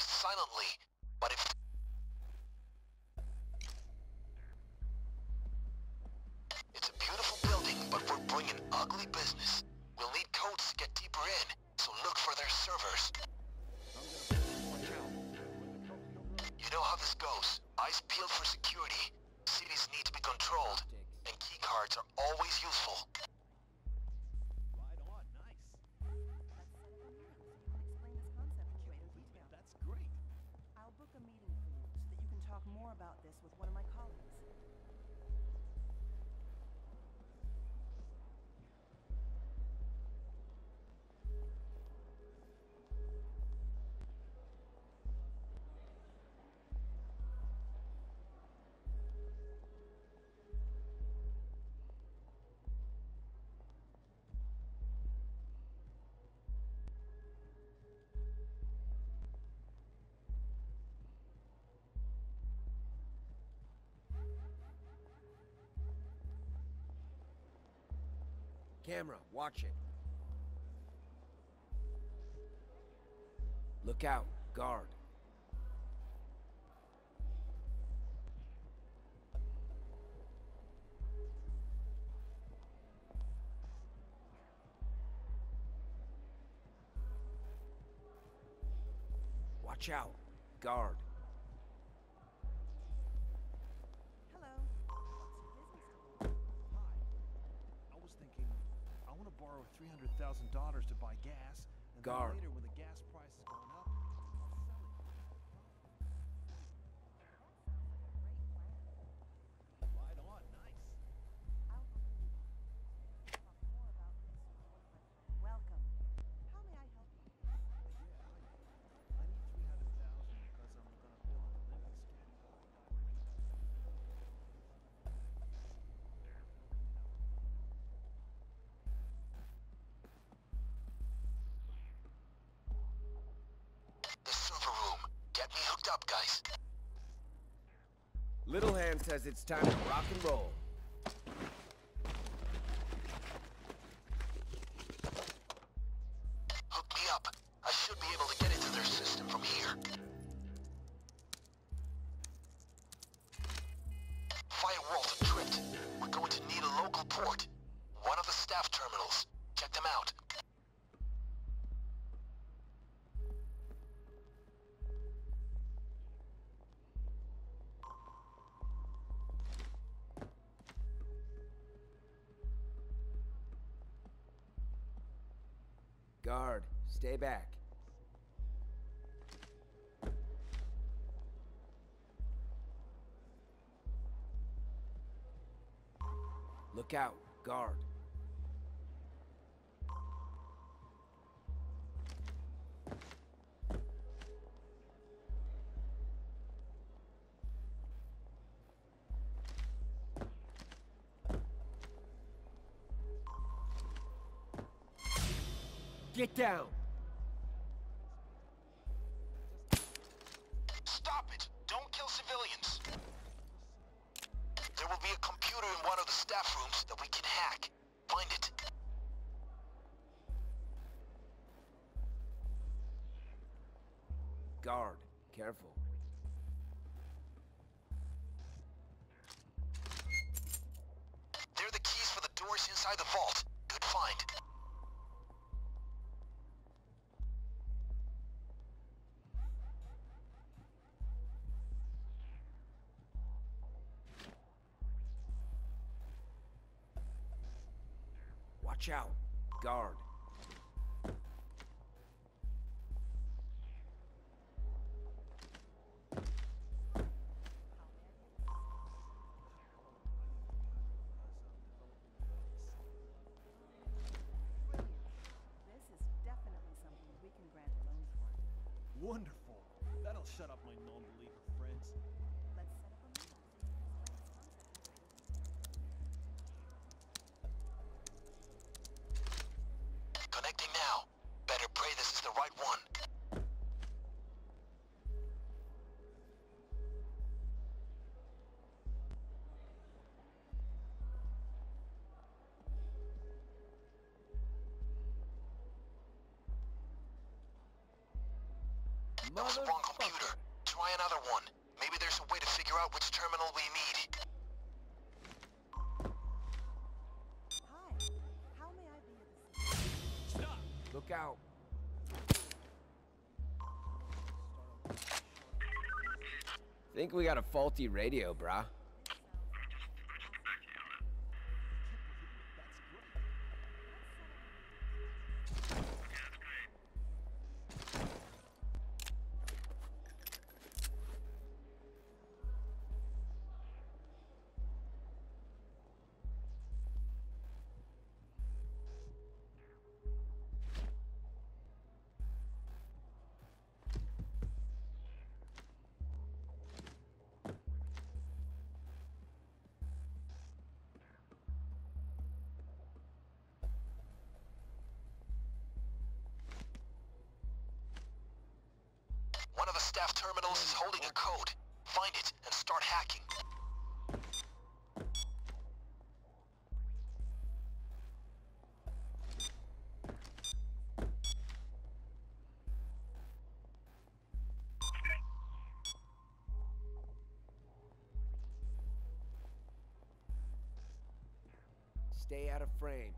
silently, but if... It's a beautiful building, but we're bringing ugly business. We'll need codes to get deeper in, so look for their servers. You know how this goes. Eyes peeled for security. Cities need to be controlled, and keycards are always useful. Camera, watch it. Look out, guard. Watch out, guard. $300,000 to buy gas, and Gar. later when the gas price has gone up, up, guys. Little Hand says it's time to rock and roll. Guard, stay back. Look out, guard. Get down! Stop it! Don't kill civilians! There will be a computer in one of the staff rooms that we can hack. Find it. Guard, careful. They're the keys for the doors inside the vault. Good find. Watch out, guard. That was the wrong computer. Try another one. Maybe there's a way to figure out which terminal we need. Hi. How may I be of assistance? Look out. Think we got a faulty radio, brah. One of the staff terminals is holding a code. Find it and start hacking. Stay out of frame.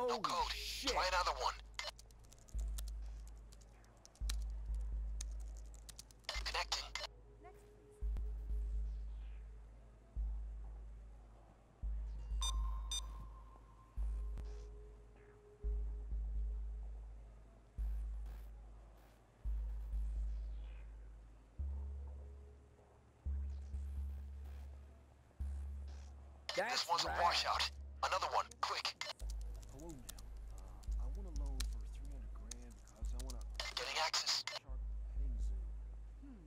Holy No code. shit. Try another one. Connecting. That's This one's rad. a washout. Another one. Quick. Hello now. Uh, I want a loan for 300 grand because I want to Getting access. shark petting zoo. Hmm.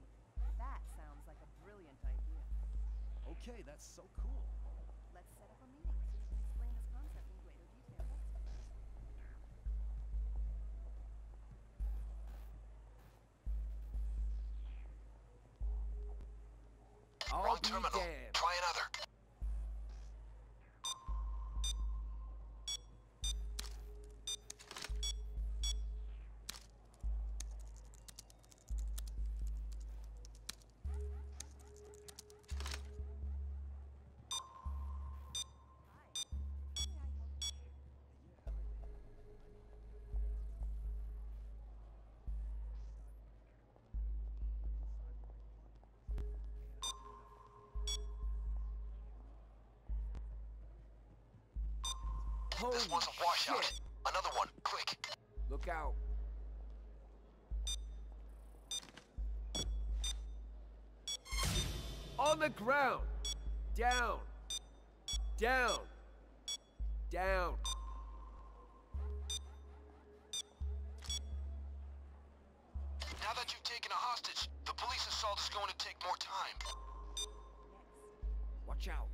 That sounds like a brilliant idea. Okay, that's so cool. Let's set up a meeting so you can explain this concept in greater detail. I'll Wrong be terminal. damned. Try another. Holy This one's a washout. shit. Another one. Quick. Look out. On the ground. Down. Down. Down. Now that you've taken a hostage, the police assault is going to take more time. Watch out.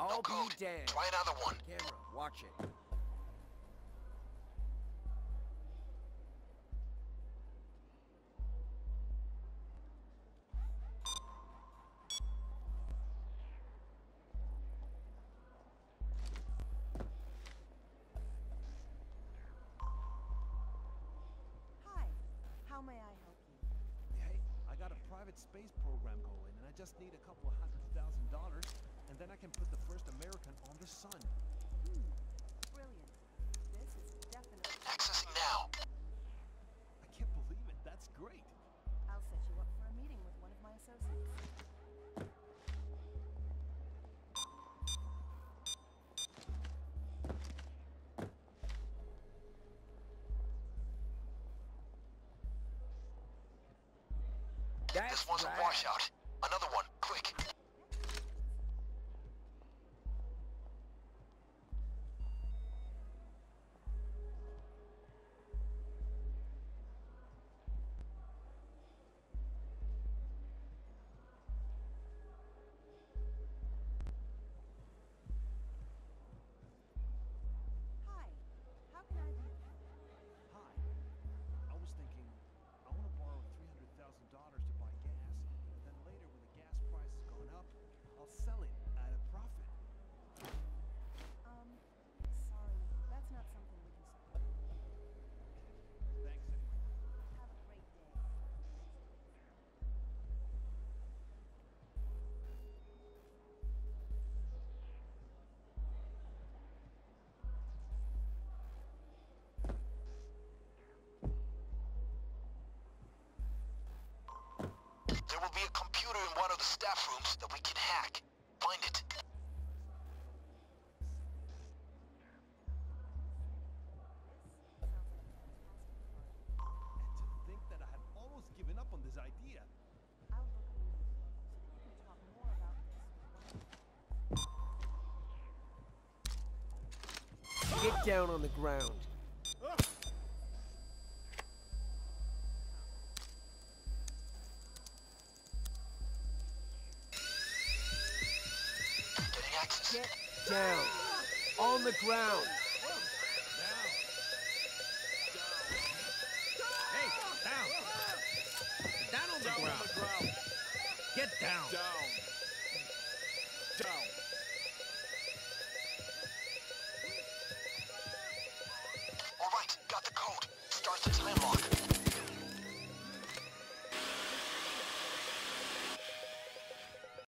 I'll no. Be damned. Try another one. Camera, watch it. How may I help you? Hey, I got a private space program going, and I just need a couple of hundred thousand dollars and then I can put the first American on the sun. Hmm. Brilliant. This is definitely. Accessing now. I can't believe it. That's great. I'll set you up for a meeting with one of my associates. That's This one's right. a washout. Another one, computer in one of the staff rooms that we can hack. Find it. And to think that I have almost given up on this sounds like a fantastic party. Ground. Hey, down. Down on the ground. Get down. Down.